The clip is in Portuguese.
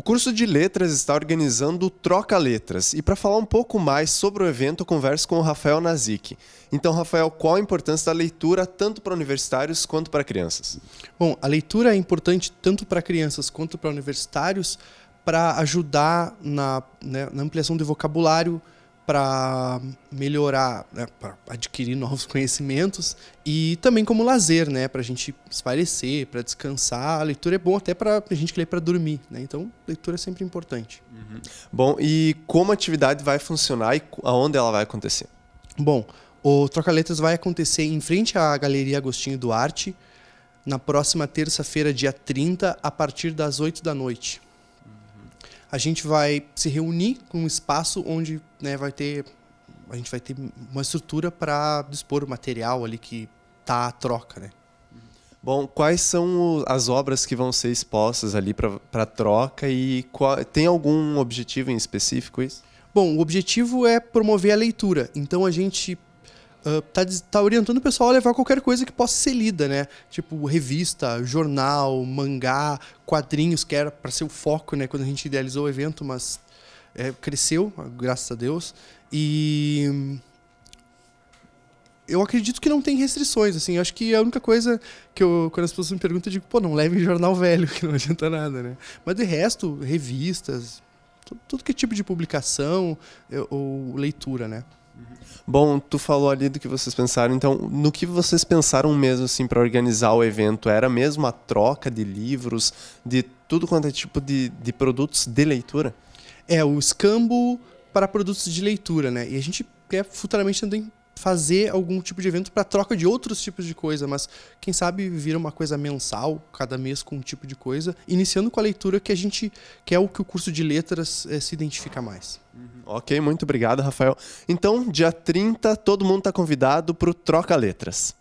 O curso de letras está organizando o Troca Letras. E para falar um pouco mais sobre o evento, converso com o Rafael Nazik. Então, Rafael, qual a importância da leitura tanto para universitários quanto para crianças? Bom, a leitura é importante tanto para crianças quanto para universitários para ajudar na, né, na ampliação do vocabulário, para melhorar, né, para adquirir novos conhecimentos e também como lazer, né, para a gente espairecer, para descansar. A leitura é bom até para a gente que lê para dormir, né? Então, leitura é sempre importante. Uhum. Bom, e como a atividade vai funcionar e aonde ela vai acontecer? Bom, o Troca Letras vai acontecer em frente à Galeria Agostinho Duarte na próxima terça-feira, dia 30, a partir das 8 da noite a gente vai se reunir com um espaço onde né, vai ter a gente vai ter uma estrutura para dispor o material ali que tá à troca, né? Bom, quais são as obras que vão ser expostas ali para troca e qual, tem algum objetivo em específico isso? Bom, o objetivo é promover a leitura. Então a gente uh, tá, tá orientando o pessoal a levar qualquer coisa que possa ser lida, né? Tipo revista, jornal, mangá, quadrinhos, que era para ser o foco, né? Quando a gente idealizou o evento, mas é, cresceu, graças a Deus. E eu acredito que não tem restrições, assim. Eu acho que a única coisa que eu, quando as pessoas me perguntam, eu digo, pô, não leve jornal velho, que não adianta nada, né? Mas de resto, revistas, tudo que é tipo de publicação ou leitura, né? Bom, tu falou ali do que vocês pensaram, então no que vocês pensaram mesmo assim para organizar o evento? Era mesmo a troca de livros, de tudo quanto é tipo de, de produtos de leitura? É, o escambo para produtos de leitura, né? E a gente quer futuramente também fazer algum tipo de evento para troca de outros tipos de coisa, mas quem sabe vira uma coisa mensal, cada mês com um tipo de coisa, iniciando com a leitura que a gente que é o que o curso de letras é, se identifica mais. Ok, muito obrigado, Rafael. Então, dia 30, todo mundo está convidado para o Troca Letras.